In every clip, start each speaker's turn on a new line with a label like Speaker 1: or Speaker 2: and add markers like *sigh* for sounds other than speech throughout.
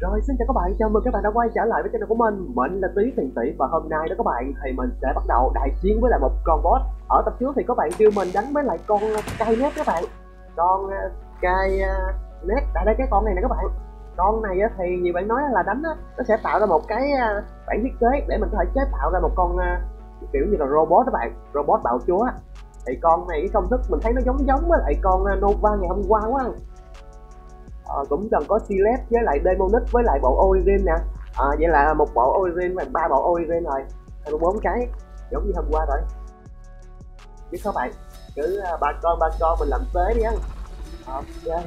Speaker 1: Rồi xin chào các bạn, chào mừng các bạn đã quay trở lại với channel của mình. Mình là Tí Thiền Tỷ. Và hôm nay đó các bạn thì mình sẽ bắt đầu đại chiến với lại một con boss. Ở tập trước thì các bạn kêu mình đánh với lại con cay nét các bạn. Con cây cay ờ, nét, tại đây cái con này nè các bạn. Con này thì nhiều bạn nói là đánh nó sẽ tạo ra một cái ờ, bản thiết kế để mình có thể chế tạo ra một con kiểu như là robot các bạn. Robot bạo chúa. Thì con này cái công thức mình thấy nó giống giống với lại con Nova ngày hôm qua quá à, cũng cần có Silet với lại Demonic với lại bộ Origin nè. À, vậy là một bộ Origin và ba bộ Origin rồi. Hai bốn cái giống như hôm qua rồi. Biết các bạn? Cứ ờ, ba con ba con mình làm tế đi ăn ok.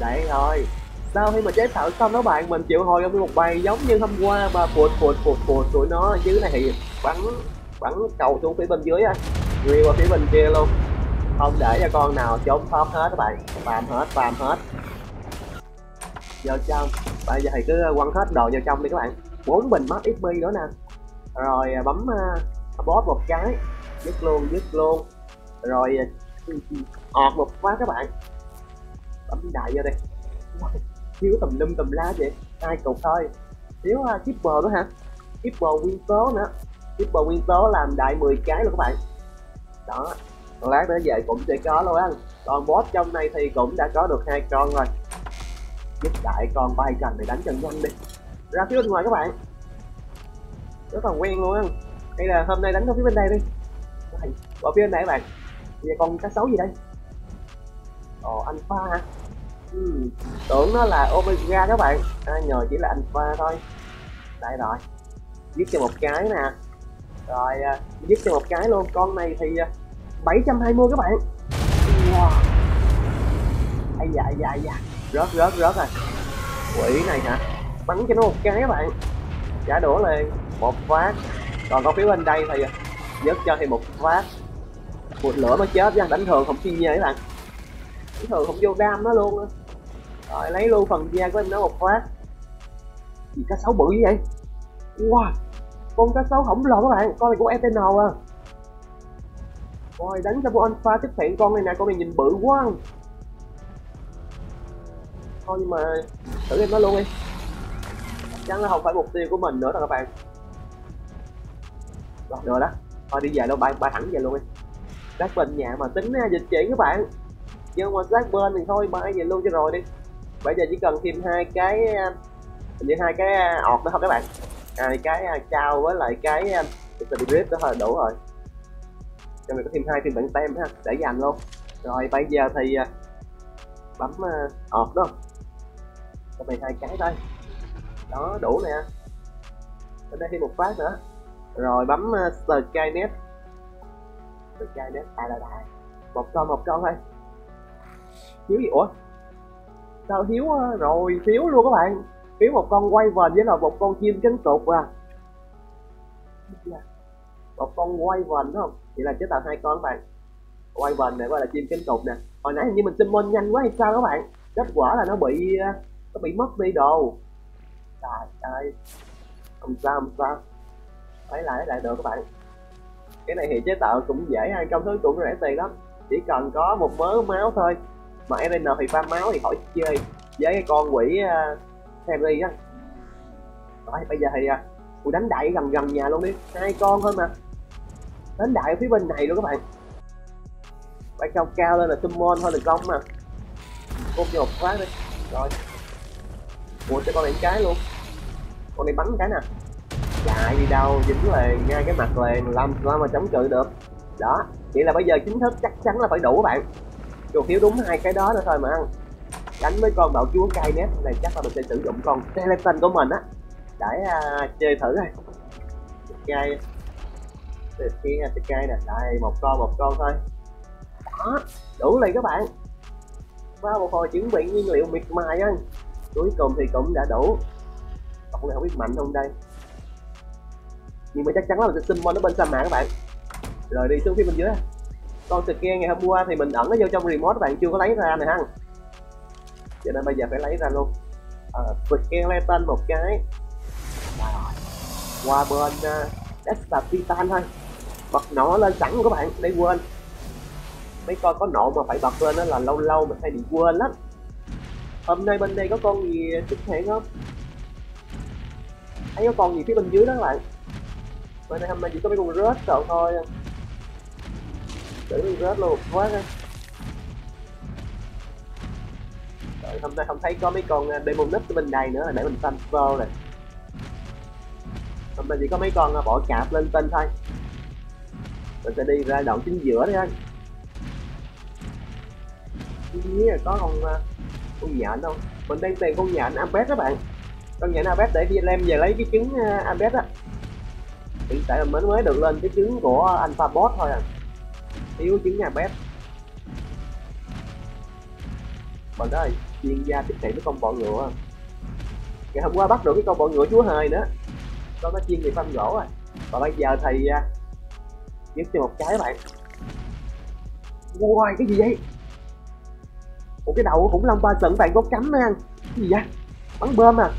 Speaker 1: Đấy rồi. Sau khi mà chế tạo xong đó bạn mình chịu hồi trong một bài giống như hôm qua và phụt phụt phụt phụt tụi nó chứ này thì bắn bắn cầu xuống phía bên dưới á. Nguyên qua phía bên kia luôn không để cho con nào trốn thoát hết các bạn. Spam hết spam hết. Vô trong. Bây giờ thì cứ quăng hết đồ vào trong đi các bạn. Bốn bình mắt xp nữa nè. Rồi à, bấm à, uh, boss một cái. Dứt luôn dứt luôn. Rồi à, ọt một phát các bạn. Bấm đại vô đây thiếu tùm lum tùm la vậy. Hai cục thôi. Thiếu uh, shipper nữa hả? Shipper nguyên tố nữa. Shipper nguyên tố làm đại 10 cái luôn các bạn. Đó lát nữa về cũng sẽ có luôn á. Còn boss trong này thì cũng đã có được hai con rồi. Giúp đại con bay cần để đánh cho nhanh đi. Ra phía bên ngoài các bạn. Rất là quen luôn á. Hay là hôm nay đánh ra phía bên đây đi. Ở phía bên này các bạn. Vậy con cá sấu gì đây? Ồ alpha hả? Ừ, tưởng nó là omega các bạn. À, nhờ chỉ là alpha thôi. Đây rồi. Giết cho một cái nè. Rồi à, giết cho một cái luôn. Con này thì à, 720 các bạn. Wow. Ai da, ai da, ai dạ rớt rớt rớt rồi quỷ này hả? Bắn cho nó một cái các bạn. Trả đũa liền một phát. Còn con phía bên đây thì dứt cho thêm một phát. Một lửa mới chết nha đánh thường không chi nha các bạn. Đánh thường không vô đam nó luôn rồi lấy luôn phần da của em nó một phát. Gì cá sấu bự như vậy? Wow. Con cá sấu khổng lồ các bạn. Con này của ETN à rồi, đánh cho bộ alpha tiếp hiện con này nè, con này nhìn bự quá. Thôi, nhưng mà thử em nó luôn đi. Chắc là không phải mục tiêu của mình nữa đâu các bạn. Rồi rồi đó. Thôi, đi về luôn, bay bay thẳng về luôn đi. Sát bên nhà mà tính à, dịch chuyển các bạn. Nhưng mà sát bên thì thôi, bay về luôn cho rồi đi. Bây giờ chỉ cần thêm hai cái à, như hai cái à, ọt nữa thôi các bạn. Hai cái trao với lại cái cái grip đó thôi, đủ rồi cho mình có thêm hai phiên bản tem ha để dành luôn. Rồi bây giờ thì à, bấm à, uh, ọt đó. Cho mình hai cái thôi. Đó đủ nè. Ở đây thêm một phát nữa. Rồi bấm uh, Skynet. Skynet à là đại một con một con thôi. Thiếu gì? Ủa? Sao thiếu uh, rồi thiếu luôn các bạn. Thiếu một con quay vền với là một con chim cánh cụt à. Dạ một con quay vần đúng không? Chỉ là chế tạo hai con các bạn. Quay vần này gọi là chim cánh cụt nè. Hồi nãy hình như mình summon nhanh quá hay sao các bạn? Kết quả là nó bị ờ, nó bị mất đi đồ. Trời ơi. Không sao không sao. Lấy lại lại được các bạn. Cái này thì chế tạo cũng dễ hai trong thứ cũng rẻ tiền lắm. Chỉ cần có một mớ máu thôi. Mà RN thì pha máu thì khỏi chơi. Với cái con quỷ ờ, uh, Henry á. Rồi bây giờ thì uh, đánh đại gần gần nhà luôn đi. Hai con thôi mà đến đại phía bên này luôn các bạn. Phải cao cao lên là summon thôi được không mà. Ôm vô một phát đi. Rồi. Ủa cho con này cái luôn. Con này bắn cái nè. Chạy đi đâu dính liền ngay cái mặt liền làm sao mà chống cự được. Đó chỉ là bây giờ chính thức chắc chắn là phải đủ các bạn. Dù thiếu đúng hai cái đó nữa thôi mà ăn. Đánh với con bạo chúa cay nét này chắc là mình sẽ sử dụng con skeleton của mình á. Để uh, chơi thử thôi cay kia từ cây nè. Đây một con một con thôi. Đó đủ liền các bạn. Qua một hồi chuẩn bị nguyên liệu miệt mài á. Cuối cùng thì cũng đã đủ. Còn này không biết mạnh không đây? Nhưng mà chắc chắn là mình sẽ mon nó bên sa mạc các bạn. Rồi đi xuống phía bên dưới. Con skin ngày hôm qua thì mình ẩn nó vô trong remote các bạn chưa có lấy ra này ha cho nên bây giờ phải lấy ra luôn. À, skeleton một cái. Qua bên uh, Desktop Titan thôi bật nọ lên sẵn các bạn để quên. Mấy con có nộ mà phải bật lên đó là lâu lâu mình hay bị quên lắm. Hôm nay bên đây có con gì xuất hiện không? Thấy có con gì phía bên dưới đó các bạn. Bên đây hôm nay chỉ có mấy con rớt cậu thôi. Xử rớt luôn quá ha. Rồi, hôm nay không thấy có mấy con à, uh, demon nít bên đây nữa là để mình xanh vô này. Hôm nay chỉ có mấy con à, bỏ cạp lên tên thôi mình sẽ đi ra đoạn chính giữa đấy anh. Nghĩ là có con à, con nhện đâu mình đang tìm con nhện abet các bạn. Con nhện abet để đi lem về lấy cái trứng à, abet á. Hiện tại là mới mới được lên cái trứng của alpha bot thôi à. Thiếu trứng ambet còn đó là chuyên gia tiếp thị với con bọ ngựa. Ngày hôm qua bắt được cái con bọ ngựa chúa hời nữa. Con nó chuyên về phân gỗ à. Và bây giờ thì à, uh, giết cho một cái bạn. Wow, cái gì vậy? Một cái đầu của khủng long ba sừng bạn có cánh nữa ăn Cái gì vậy? Bắn bơm à?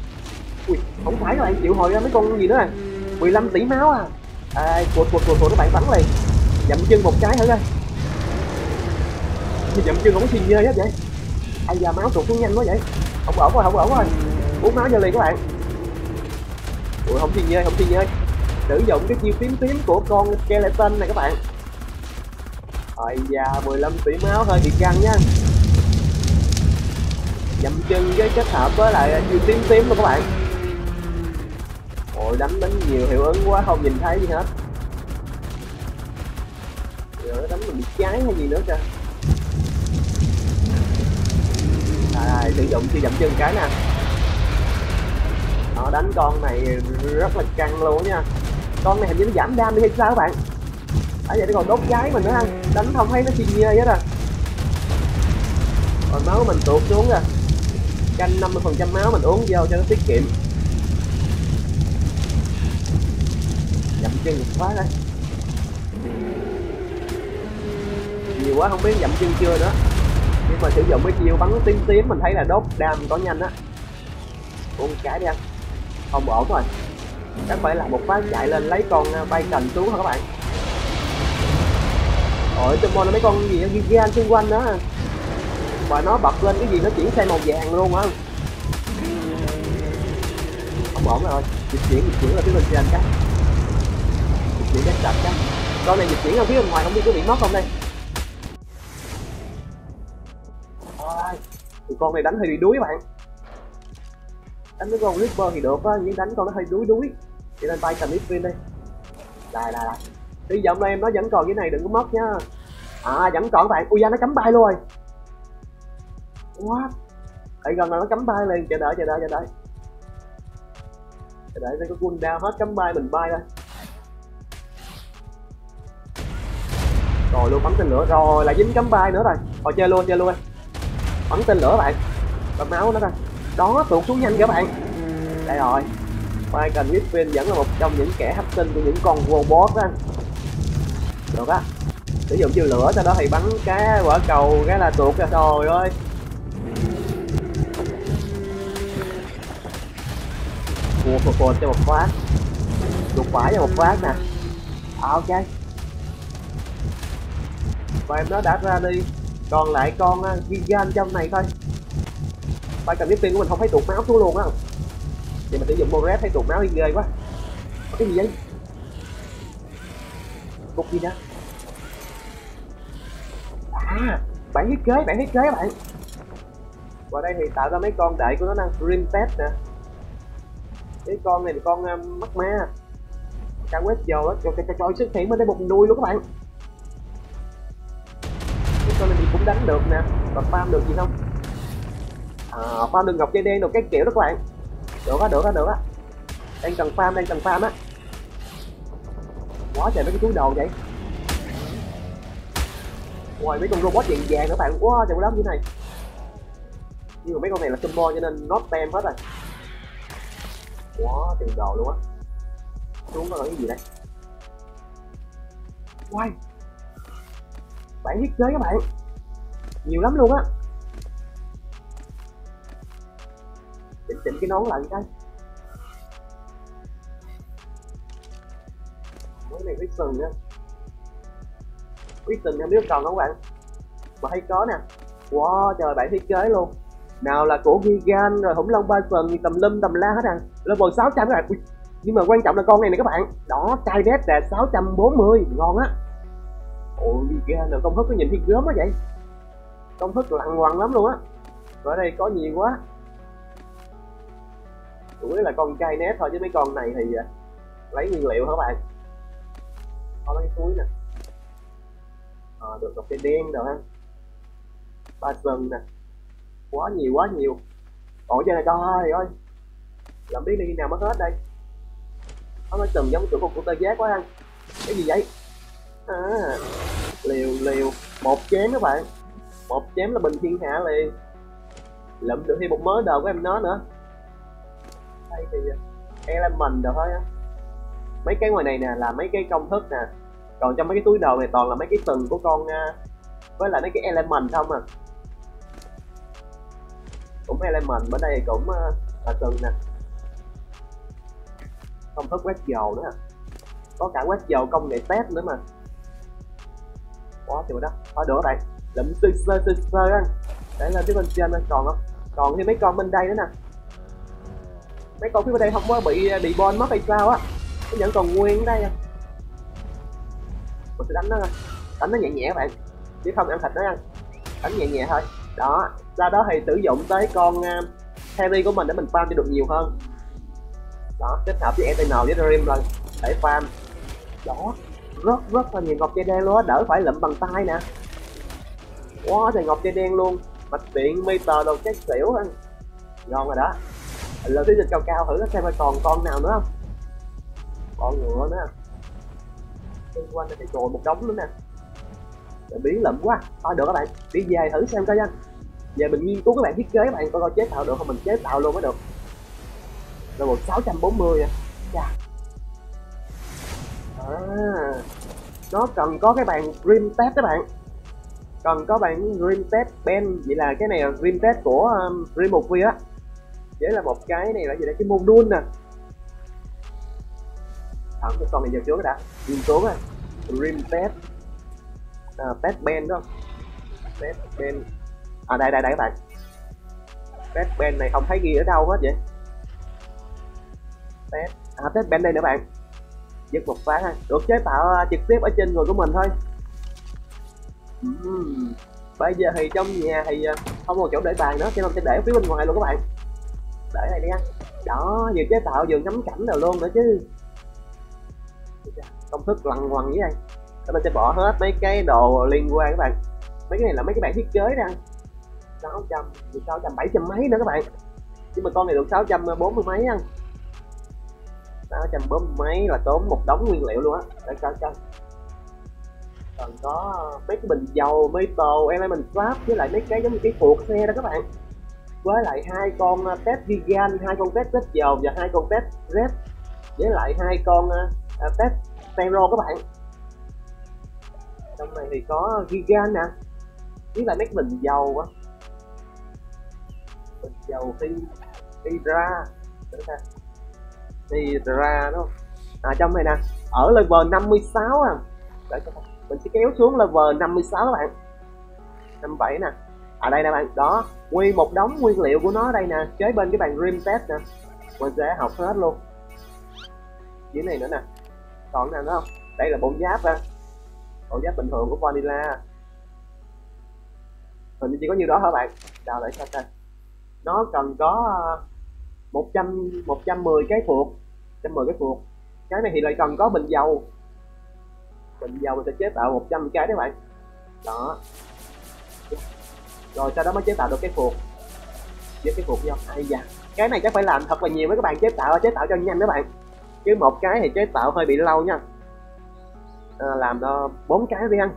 Speaker 1: Ui, không phải các bạn chịu hồi ra mấy con gì nữa à? 15 tỷ máu à? À, cuột cuột cuột cuột các bạn bắn liền. Dậm chân một cái thử coi Dậm chân không có xuyên nhơi hết vậy? Ai da máu tụt xuống nhanh quá vậy? Không ổn rồi, không ổn rồi. Uống máu vô liền các bạn. Ui, không xuyên nhơi, không xuyên nhơi sử dụng cái chiêu tím tím của con skeleton này các bạn. Ôi da 15 tỷ máu hơi bị căng nha. Dậm chân với kết hợp với lại chiêu tím tím luôn các bạn. Ôi đánh đánh nhiều hiệu ứng quá không nhìn thấy gì hết. Rồi đánh mình bị cháy hay gì nữa kìa. À, sử dụng chiêu dậm chân cái nè. Nó đánh con này rất là căng luôn nha con này hình như nó giảm đam đi hay sao các bạn. À vậy nó còn đốt cháy mình nữa ăn đánh không thấy nó xì nhê hết à. Còn máu mình tụt xuống rồi canh 50 phần trăm máu mình uống vô cho nó tiết kiệm. Dậm chân quá đây. Nhiều quá, không biết dậm chân chưa nữa. Nhưng mà sử dụng cái chiêu bắn tím tím mình thấy là đốt đam có nhanh á. Uống cái đi ăn không ổn rồi chắc phải là một phát chạy lên lấy con à, bay cành xuống hả các bạn? Ôi trong nó mấy con gì ghi xung quanh đó. Và nó bật lên cái gì nó chuyển sang màu vàng luôn á. Không ổn rồi, dịch chuyển dịch chuyển là phía bên trên chắc. Dịch chuyển chắc chặt chắc. Con này dịch chuyển ở phía bên ngoài không biết có bị mất không đây? Thì con này đánh hơi bị đuối các bạn. Đánh mấy con Reaper thì được á, nhưng đánh con nó hơi đuối đuối đi lên tay cầm pin đi. Lại lại lại hy vọng là em nó vẫn còn cái này đừng có mất nhá à vẫn còn các bạn. Ui da, nó cắm bay luôn rồi. What? Tại gần là nó cắm bay liền. Chờ đợi chờ đợi chờ đợi. Chờ đợi đây có quân down hết, cắm bay mình bay thôi. Rồi, luôn bắn tên lửa. Rồi lại dính cắm bay nữa rồi. Rồi, chơi luôn chơi luôn. Bắn tên lửa, bạn. Bắn máu nó ra đó, tụt xuống nhanh các bạn. Đây rồi. Michael Griffin vẫn là một trong những kẻ hấp sinh của những con robot đó được á. Sử dụng chiêu lửa sau đó thì bắn cái quả cầu cái là tuột ra trời ơi Ủa phục phột cho một phát. Đục phải cho một phát nè. À, ok. Và em nó đã ra đi. Còn lại con uh, Gigan trong này thôi. Bài cầm tiền của mình không thấy tụt máu xuống luôn á. Vậy mà sử dụng Moret thấy tụt máu đi ghê quá. Có cái gì vậy? Cục gì đó À, bản thiết kế, bản thiết kế các bạn. Qua đây thì tạo ra mấy con đại của nó năng Dream Pet nè. Cái con này là con um, mắt ma. Cả quét dầu á, trời trời trời xuất hiện bên đây một nuôi luôn các bạn. Cái con này mình cũng đánh được nè. Và farm được gì không? À, farm được ngọc dây đen được cái kiểu đó các bạn được á được á được á. Đang cần farm đang cần farm á. Quá trời mấy cái túi đồ vậy. Ngoài mấy con robot vàng vàng các bạn. Quá trời lắm như này. Nhưng mà mấy con này là combo cho nên nó tem hết rồi. Quá trời đồ luôn á. Xuống có cái gì đây? Quay, Bản thiết kế các bạn. Nhiều lắm luôn á. Chỉnh chỉnh cái nón lại cái cái này Christian nha. Christian em biết còn không các bạn. Mà thấy có nè. Wow trời bạn thiết kế luôn. Nào là của Gigan rồi khủng long ba phần tầm lâm tầm la hết à. Level 600 các bạn. Ui, nhưng mà quan trọng là con này nè các bạn. Đó chai bét là 640 ngon á. Ôi Gigan rồi công thức có nhìn thiên gớm quá vậy. Công thức lằng hoàng lắm luôn á. Ở đây có nhiều quá chủ yếu là con chai nét thôi chứ mấy con này thì à, lấy nguyên liệu hả các bạn? Có mấy cái túi nè. À, được cọc cây đen rồi ha. Ba sừng nè. Quá nhiều quá nhiều. Ổ chơi này trời ơi. Làm biết đi khi nào mất hết đây. Nó nói chùm giống kiểu con của tơ giác quá ha. Cái gì vậy? À, liều liều. Một chém các bạn. Một chém là bình thiên hạ liền. Lụm được thêm một mớ đồ của em nó nữa đây thì element rồi thôi á mấy cái ngoài này nè là mấy cái công thức nè còn trong mấy cái túi đồ này toàn là mấy cái từng của con với lại mấy cái element không à cũng element bên đây cũng là từng nè công thức quét dầu nữa có cả quét dầu công nghệ test nữa mà quá trời đó thôi được các bạn lụm sơ sơ sơ sơ ăn để lên phía bên trên còn không còn thêm mấy con bên đây nữa nè mấy con phía bên đây không có bị à, đi bon mất hay sao á. Nó vẫn còn nguyên ở đây à. Mình sẽ đánh nó thôi đánh nó nhẹ nhẹ các bạn. Chứ không ăn thịt nó ăn. Đánh nhẹ nhẹ thôi. Đó ra đó thì sử dụng tới con à, uh, heavy của mình để mình farm cho được nhiều hơn. Đó kết hợp với etn với dream rồi. Để farm. Đó rất rất là nhiều ngọc dây đen luôn á. Đỡ phải lụm bằng tay nè. Quá trời ngọc dây đen luôn. Mạch điện meter đồ chắc xỉu ăn, ngon rồi đó lần tiếp dịch cao cao thử xem còn con nào nữa không? Con ngựa nữa. Xung quanh này thì trồi một đống nữa nè. Để biến lụm quá. Thôi được các bạn. Đi về thử xem coi anh về mình nghiên cứu các bạn thiết kế các bạn coi coi chế tạo được không? Mình chế tạo luôn mới được. Level 640 à. Chà. à. Nó cần có cái bàn Dream Test các bạn. Cần có bàn Dream Test Ben vậy là cái này là Dream Test của um, Dream Movie á đấy là một cái này là gì đây cái module nè. Thẳng cái con này giờ trước đã. Nghiên xuống à Dream pet, à, Test Ben đó. Pet Ben. À đây đây đây các bạn. Pet Ben này không thấy ghi ở đâu hết vậy? Pet, à pet Ben đây nữa bạn. Giật một phát ha. Được chế tạo à, trực tiếp ở trên người của mình thôi. Uhm. bây giờ thì trong nhà thì à, không còn chỗ để bàn nữa cho nên sẽ để phía bên ngoài luôn các bạn để này đi ăn đó vừa chế tạo vừa ngắm cảnh nào luôn nữa chứ. Công thức lằn quằn với đây các bạn sẽ bỏ hết mấy cái đồ liên quan các bạn. Mấy cái này là mấy cái bản thiết kế ra 600 600 700 mấy nữa các bạn. Nhưng mà con này được 640 mấy ăn 640 mấy là tốn một đống nguyên liệu luôn á. Để coi coi. Còn có mấy cái bình dầu, mấy tàu element swap với lại mấy cái giống như cái phuộc xe đó các bạn với lại hai con à, pet test vegan hai con test rất dầu và hai con test red với lại hai con à, à, uh, test Tero các bạn. Trong này thì có vegan nè. Với lại mấy cái bình dầu á bình dầu đi đi ra. Đi ra đúng không? À trong này nè ở level 56 à. Để cho mình sẽ kéo xuống level 56 các bạn. 57 nè ở đây nè bạn. Đó, nguyên một đống nguyên liệu của nó đây nè. Kế bên cái bàn rim test nè. Mình sẽ học hết luôn. Dưới này nữa nè. Còn nào nữa không? Đây là bộ giáp ha. Bộ giáp bình thường của vanilla. Hình chỉ có nhiêu đó hả bạn? Đào lại sao ta nó cần có ờ, 100 110 cái phuộc 110 cái phuộc cái này thì lại cần có bình dầu. Bình dầu mình sẽ chế tạo 100 cái đấy bạn. Đó rồi sau đó mới chế tạo được cái phuộc với cái phuộc vô ai dạ cái này chắc phải làm thật là nhiều với các bạn chế tạo chế tạo cho nhanh các bạn. Chứ một cái thì chế tạo hơi bị lâu nha. À, làm bốn cái đi ăn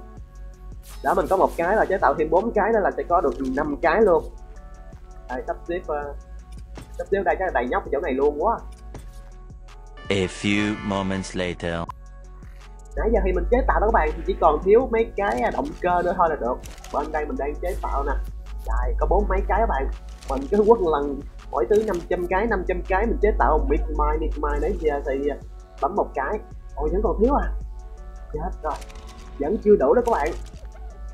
Speaker 1: đó mình có một cái là chế tạo thêm bốn cái đó là sẽ có được năm cái luôn. Đây sắp xếp uh, sắp xếp đây cái đầy nhóc ở chỗ này luôn quá.
Speaker 2: A few moments later.
Speaker 1: Nãy giờ thì mình chế tạo đó các bạn, thì chỉ còn thiếu mấy cái à, động cơ nữa thôi là được. Bên đây mình đang chế tạo nè. Đây, có bốn mấy cái các bạn. Mình cứ quất lần, mỗi thứ 500 cái 500 cái mình chế tạo một mic mai mic mai nãy giờ thì à, bấm một cái. Ôi, vẫn còn thiếu à. Chết rồi. Vẫn chưa đủ đó các bạn.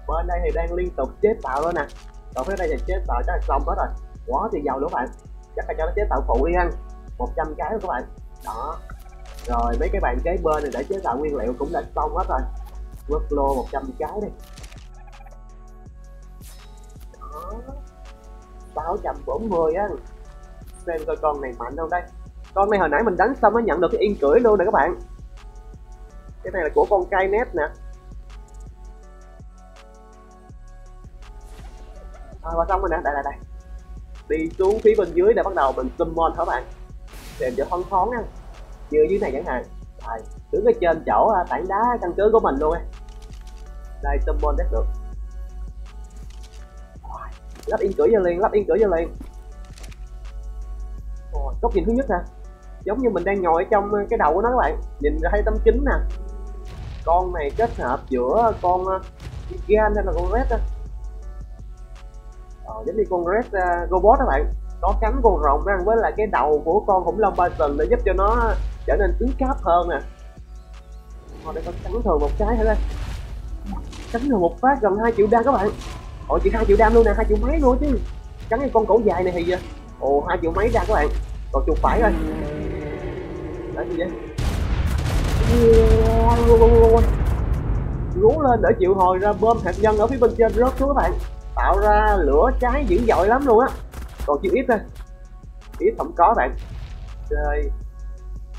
Speaker 1: Bên đây thì đang liên tục chế tạo luôn nè. Còn phía đây thì chế tạo chắc là xong hết rồi. quá thì giàu nữa các bạn chắc là cho nó chế tạo phụ đi ăn 100 cái rồi các bạn đó rồi mấy cái bàn kế bên này để chế tạo nguyên liệu cũng đã xong hết rồi. Quất lô 100 cái đi. Đó. 640 á. Xem coi con này mạnh không đây. Con này hồi nãy mình đánh xong nó nhận được cái yên cưỡi luôn nè các bạn. Cái này là của con cây nét nè. À, và xong rồi nè. Đây đây đây. Đi xuống phía bên dưới để bắt đầu mình summon hả bạn? Tìm cho thoáng thoáng nha như dưới này chẳng hạn. Rồi đứng ở trên chỗ à, tảng đá căn cứ của mình luôn ấy. đây summon rất được lắp yên cửa vô liền lắp yên cửa vô liền. Rồi, góc nhìn thứ nhất nè. Giống như mình đang ngồi ở trong à, cái đầu của nó các bạn. Nhìn ra thấy tấm kính nè. Con này kết hợp giữa con à, gan hay là con red á. Ờ, giống như con red uh, robot các bạn. Có cánh con rồng ăn với lại cái đầu của con khủng long Bison để giúp cho nó trở nên cứng cáp hơn nè. Thôi, để con cắn thường một cái thôi đây? Cắn thường một phát gần 2 triệu đam các bạn. Ồ chỉ hai triệu đam luôn nè, hai triệu mấy luôn chứ. Cắn cái con cổ dài này thì, ồ, hai triệu mấy ra các bạn. Còn chuột phải rồi. Đã gì vậy? Rú lên để chịu hồi ra bơm hạt nhân ở phía bên trên rớt xuống các bạn. Tạo ra lửa cháy dữ dội lắm luôn á. Còn chịu ít thôi ít không có bạn. Chơi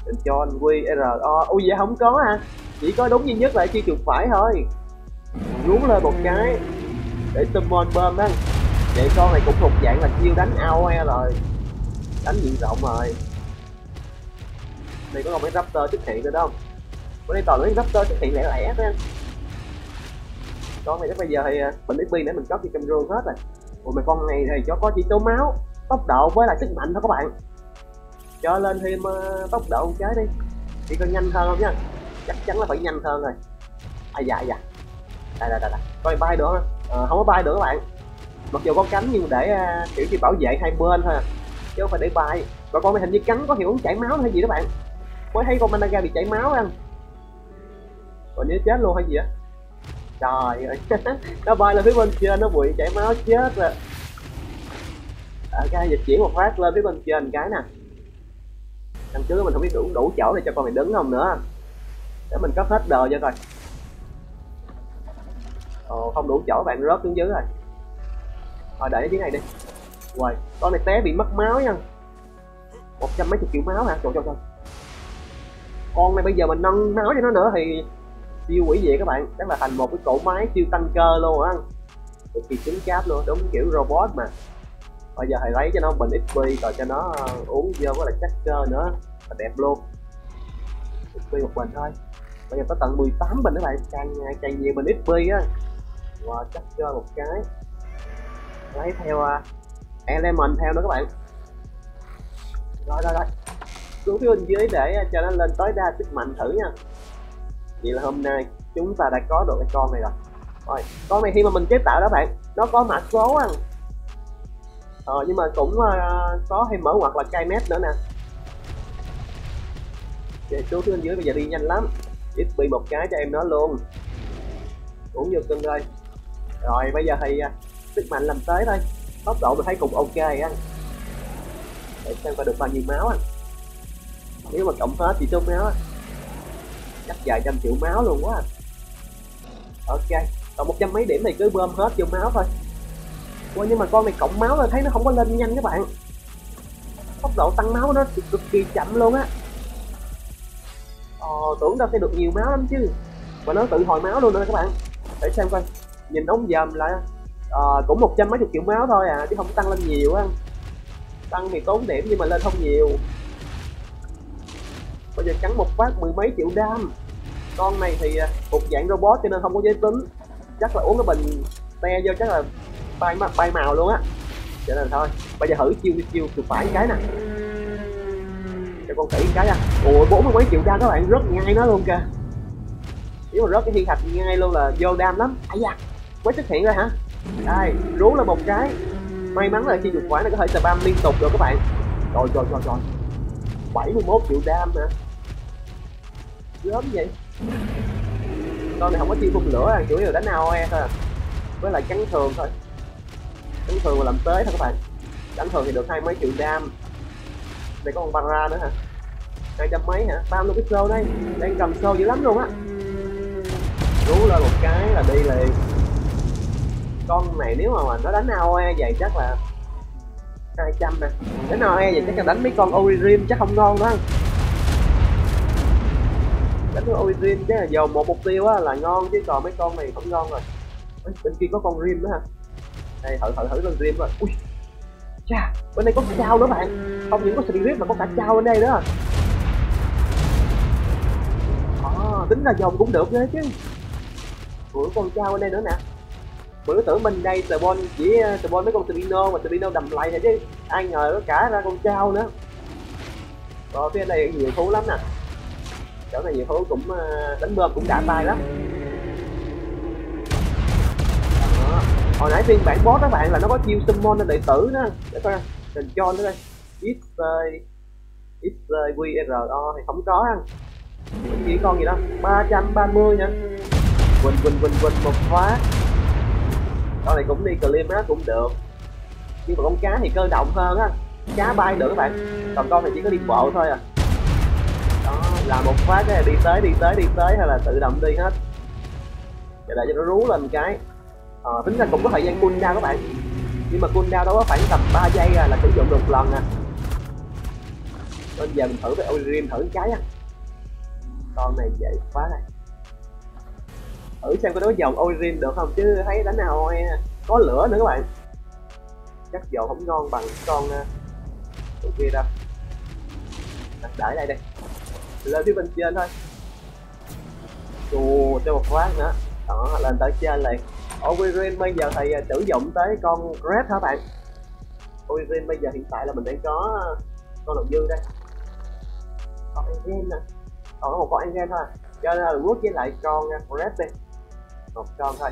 Speaker 1: mình cho anh quy r. O. Ui vậy không có à. Chỉ có đúng duy nhất là chi chuột phải thôi. Rú lên một cái để summon bơm á. Vậy con này cũng thuộc dạng là chiêu đánh AOE rồi. Đánh diện rộng rồi. Đây có còn mấy raptor xuất hiện nữa đó. Không bữa nay toàn mấy raptor xuất hiện lẻ lẻ đó con này chắc bây giờ thì à, mình xp để mình cất đi trong rương hết rồi. Ủa mà con này thì cho có chỉ số máu tốc độ với lại sức mạnh thôi các bạn cho lên thêm uh, tốc độ một cái đi. Chỉ có nhanh hơn không nha chắc chắn là phải nhanh hơn rồi. À dạ dạ. Đây đây đây, đây. coi bay được không? À, không có bay được các bạn. Mặc dù có cánh nhưng để uh, kiểu như bảo vệ hai bên thôi à. chứ không phải để bay. Và con này hình như cắn có hiệu ứng chảy máu hay gì đó bạn. Mới thấy con managa bị chảy máu anh còn nhớ chết luôn hay gì á? Trời ơi. *laughs* Nó bay lên phía bên trên nó bị chảy máu chết rồi. Ok dịch chuyển một phát lên phía bên trên cái nè căn trước mình không biết đủ đủ chỗ để cho con này đứng không nữa. Để mình cấp hết đờ cho coi. Ồ, không đủ chỗ bạn rớt xuống dưới rồi. Thôi để dưới này đi. Rồi con này té bị mất máu nha. Một trăm mấy chục triệu máu hả? Trời trời trời. Con này bây giờ mình nâng máu cho nó nữa thì siêu quỷ vậy các bạn. Chắc là thành một cái cỗ máy siêu tăng cơ luôn á. Cực kỳ cứng cáp luôn đúng kiểu robot mà bây giờ thầy lấy cho nó bình xp rồi cho nó ờ, uống vô với là chắc cơ nữa. Là đẹp luôn. Xp một bình thôi. Bây giờ có tận 18 bình các bạn càng ngày càng nhiều bình xp á. Và chắc cơ một cái. Lấy theo uh, element theo nữa các bạn. Rồi rồi rồi. Xuống phía bên dưới để ờ, cho nó lên tối đa sức mạnh thử nha. Vậy là hôm nay chúng ta đã có được cái con này rồi. Rồi con này khi mà mình chế tạo đó bạn nó có mã số à ờ, nhưng mà cũng uh, có thêm mở hoặc là cây mét nữa nè. Về xuống phía bên dưới bây giờ đi nhanh lắm. XP một cái cho em nó luôn. Uống vô cưng ơi rồi bây giờ thì uh, sức mạnh làm tới thôi. Tốc độ mình thấy cũng ok á. Để xem coi được bao nhiêu máu á nếu mà cộng hết thì số máu á. Chắc vài trăm triệu máu luôn quá. Ok còn một trăm mấy điểm thì cứ bơm hết vô máu thôi. Ôi, nhưng mà con này cộng máu là thấy nó không có lên nhanh các bạn. Tốc độ tăng máu nó cực kỳ chậm luôn á. Ờ, tưởng đâu sẽ được nhiều máu lắm chứ. Mà nó tự hồi máu luôn nữa các bạn. Để xem coi. Nhìn ống dầm lại à, ờ, cũng một trăm mấy chục triệu máu thôi à chứ không tăng lên nhiều á. Tăng thì tốn điểm nhưng mà lên không nhiều. Bây giờ cắn một phát mười mấy triệu đam. Con này thì à, thuộc dạng robot cho nên không có giới tính. Chắc là uống cái bình te vô chắc là bay bay màu luôn á. Cho nên thôi, bây giờ thử chiêu chiêu chuột phải cái nè. Cho con khỉ cái à. Ủa, bốn mươi mấy triệu đam các bạn, rất ngay nó luôn kìa. Nếu mà rớt cái thiên thạch ngay luôn là vô đam lắm. Ai da, mới xuất hiện rồi hả? Đây, rú là một cái. May mắn là chi chuột phải nó có thể spam liên tục được các bạn. Rồi rồi rồi rồi 71 triệu đam hả? Gớm vậy. Con này không có chiêu phun lửa à chủ yếu là đánh AOE thôi à. với lại cắn thường thôi đánh thường mà làm tới thôi các bạn. Đánh thường thì được hai mấy triệu dam, đây có con bara nữa hả? Hai trăm mấy hả? Bao luôn cái xô đây. Đang cầm xô dữ lắm luôn á. Rú lên một cái là đi liền. Con này nếu mà nó đánh AOE vậy chắc là 200 nè. Đánh AOE vậy chắc là đánh mấy con origin chắc không ngon đó đánh con origin chắc là dầu một mục tiêu á là ngon chứ còn mấy con này không ngon rồi. Bên kia có con Rim nữa hả? Đây thử thử thử lên stream rồi. Ui chà bên đây có cả trao nữa bạn. Không những có Spirit mà có cả trao bên đây nữa. À, tính là dòng cũng được đấy chứ. Ủa con trao bên đây nữa nè. Bữa tưởng mình đây spawn bon chỉ ờ, spawn bon mấy con spino mà spino đầm lầy thế chứ? Ai ngờ nó cả ra con trao nữa. Rồi phía đây nhiều thú lắm nè. Chỗ này nhiều thú cũng ờ, đánh bơm cũng đã tay lắm. Hồi nãy phiên bản boss các bạn, là nó có chiêu summon lên đệ tử nữa để coi trình cho nữa đây. X x q r o thì không có. Ăn chỉ con gì đó? 330 nha quỳnh quỳnh quỳnh quỳnh, một phát con này cũng đi clean á, cũng được. Nhưng mà con cá thì cơ động hơn á. Cá bay được các bạn. Còn con này chỉ có đi bộ thôi à. Đó, là một phát cái này đi tới đi tới đi tới, hay là tự động đi hết. Để để cho nó rú lên cái à, tính ra cũng có thời gian cooldown các bạn. Nhưng mà cooldown đó có khoảng tầm 3 giây à, là sử dụng được một lần à. Bây giờ mình thử cái origin thử cái á. Con này dễ quá này thử xem có đối dòng origin được không chứ thấy đánh nào à. có lửa nữa các bạn. Chắc dầu không ngon bằng con à, uh, tụi kia đâu. Để đây đây. Lên phía bên trên thôi. Ồ, cho một phát nữa. Đó lên tới trên liền. Origin bây giờ thì sử à, dụng tới con Red hả bạn? Origin bây giờ hiện tại là mình đang có à, con lộc dư đây. Con Engine nè. Còn có một con Engine thôi. Cho nên là quốc với lại con à, grab Red đi. Một con thôi.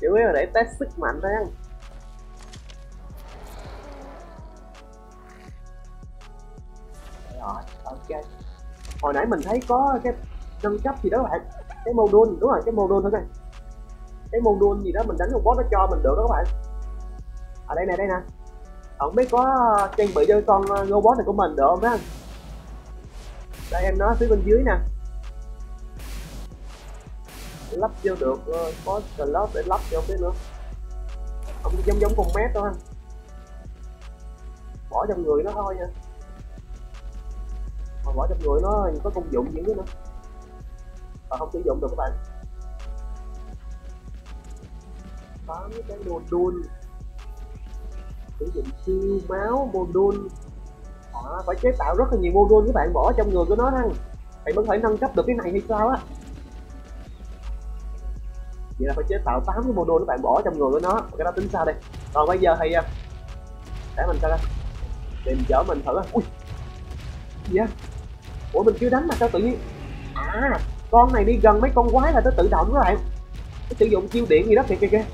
Speaker 1: Chủ yếu là để test sức mạnh thôi anh. Rồi, ok. Hồi nãy mình thấy có cái nâng cấp gì đó bạn. Cái module đúng rồi, cái module thôi các cái module gì đó mình đánh robot nó cho mình được đó các bạn. Ở đây nè đây nè. Không biết có trang bị cho con ờ, robot này của mình được không anh đây, em nói phía bên dưới nè. Lắp vô được ờ, có slot để lắp vô cái nữa. Không giống giống con mét đâu anh bỏ trong người nó thôi nha. Mà bỏ trong người nó có công dụng gì nữa và không sử dụng được các bạn. Tám cái module sử dụng siêu máu module họ phải chế tạo rất là nhiều module các bạn, bỏ trong người của nó thăng thì mới phải thể nâng cấp được cái này hay sao á. Vậy là phải chế tạo 8 cái module các bạn bỏ trong người của nó. Cái đó tính sao đây? Còn bây giờ thì à, để mình sao đây tìm chở mình thử. Ui gì á? Ủa, mình chưa đánh mà sao tự nhiên? À con này đi gần mấy con quái là nó tự động các bạn. Nó sử dụng chiêu điện gì đó kìa kìa kìa.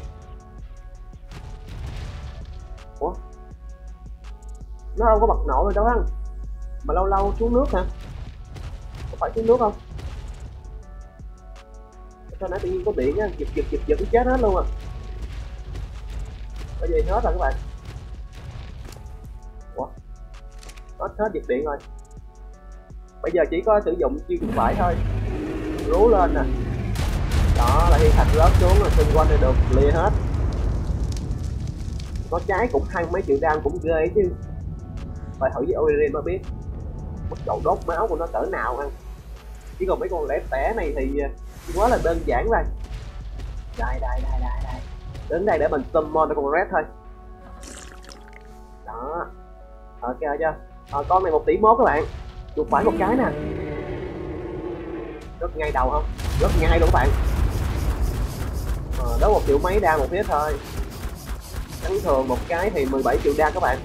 Speaker 1: Nó không có bật nổ rồi đâu anh. Mà lâu lâu xuống nước hả? Có phải xuống nước không? Sao nãy tự nhiên có điện á, giật giật giật giật chết hết luôn à. Bây giờ hết rồi các bạn. Ủa? Hết hết giật điện rồi. Bây giờ chỉ có sử dụng chiêu cũng phải thôi. Rú lên nè. Đó, là hiện thạch rớt xuống rồi, xung quanh này được lìa hết. Có trái cũng hai mấy triệu đam cũng ghê chứ phải thử với Oririn mới biết. Mức độ đốt máu của nó cỡ nào ha. Chỉ còn mấy con lẻ tẻ này thì à, quá là đơn giản rồi đây đây đây đây đây. Đến đây để mình summon cho con red thôi. Đó. Ok chưa? À, con này một tỷ mốt các bạn. Chuột phải một cái nè. Rất ngay đầu không? Rất ngay luôn các bạn. À, đó một triệu mấy đa một phía thôi. Thắng thường một cái thì 17 triệu đa các bạn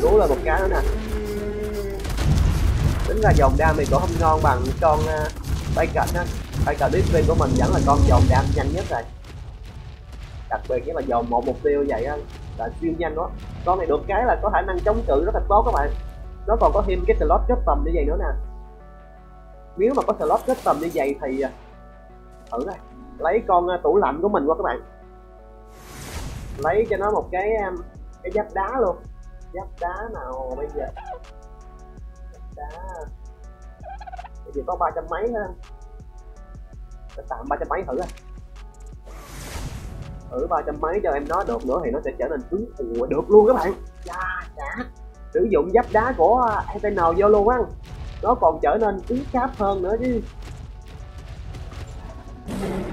Speaker 1: rú là một cái nữa nè. Tính ra dòng đam thì cũng không ngon bằng con à, uh, tay cạnh á. Tay cạnh biết của mình vẫn là con dòng đam nhanh nhất rồi. Đặc biệt nhất là dòng một mục tiêu vậy á là siêu nhanh đó con này được cái là có khả năng chống cự rất là tốt các bạn. Nó còn có thêm cái slot tầm như vậy nữa nè. Nếu mà có slot tầm như vậy thì à, thử này lấy con à, tủ lạnh của mình qua các bạn. Lấy cho nó một cái um, cái giáp đá luôn giáp đá nào bây giờ? Giáp đá. Bây giờ có ba trăm mấy ha. Để tạm ba trăm mấy thử à. Thử ba trăm mấy cho em nó được nữa thì nó sẽ trở nên cứng ủa được luôn các bạn. Chà chà. Sử dụng giáp đá của antn vô luôn á. Nó còn trở nên cứng cáp hơn nữa chứ.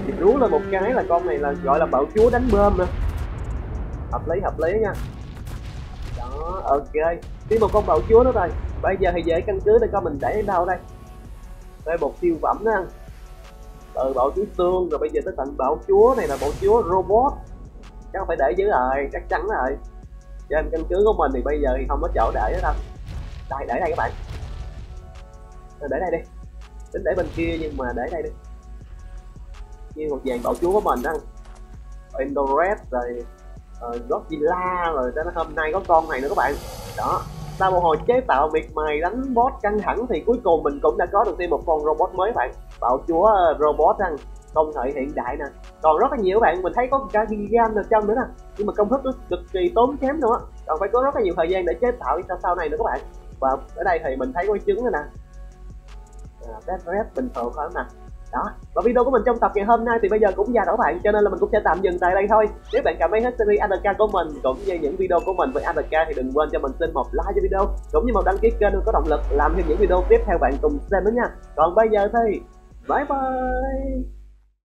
Speaker 1: Thì rú lên một cái là con này là gọi là bạo chúa đánh bơm nè. Hợp lý hợp lý nha đó ok. Tiếp một con bạo chúa nữa rồi bây giờ thì dễ căn cứ để coi mình để đến đâu đây. Đây một siêu phẩm đó từ bạo chúa xương, rồi bây giờ tới tận bạo chúa này là bạo chúa robot. Chắc phải để dưới rồi, chắc chắn rồi. Trên căn cứ của mình thì bây giờ thì không có chỗ để nữa đâu. Đây, để đây các bạn. Rồi để đây đi. Tính để bên kia nhưng mà để đây đi. Như một dàn bạo chúa của mình đó. Endored rồi Ờ, rồi Godzilla rồi đến hôm nay có con này nữa các bạn. Đó. Sau một hồi chế tạo miệt mài đánh boss căng thẳng thì cuối cùng mình cũng đã có được thêm một con robot mới bạn. Bạo chúa ờ, robot rằng công nghệ hiện đại nè. Còn rất là nhiều bạn mình thấy có cả gigan ở trong nữa nè. Nhưng mà công thức nó cực kỳ tốn kém nữa còn phải có rất là nhiều thời gian để chế tạo cho sau này nữa các bạn. Và ở đây thì mình thấy có trứng rồi nè. À, red red bình thường thôi nè đó. Và video của mình trong tập ngày hôm nay thì bây giờ cũng già đó bạn, cho nên là mình cũng sẽ tạm dừng tại đây thôi. Nếu bạn cảm thấy hết series ADK của mình, cũng như những video của mình với ADK thì đừng quên cho mình xin một like cho video, cũng như một đăng ký kênh để có động lực làm thêm những video tiếp theo bạn cùng xem nữa nha. Còn bây giờ thì, bye bye!